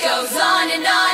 Goes on and on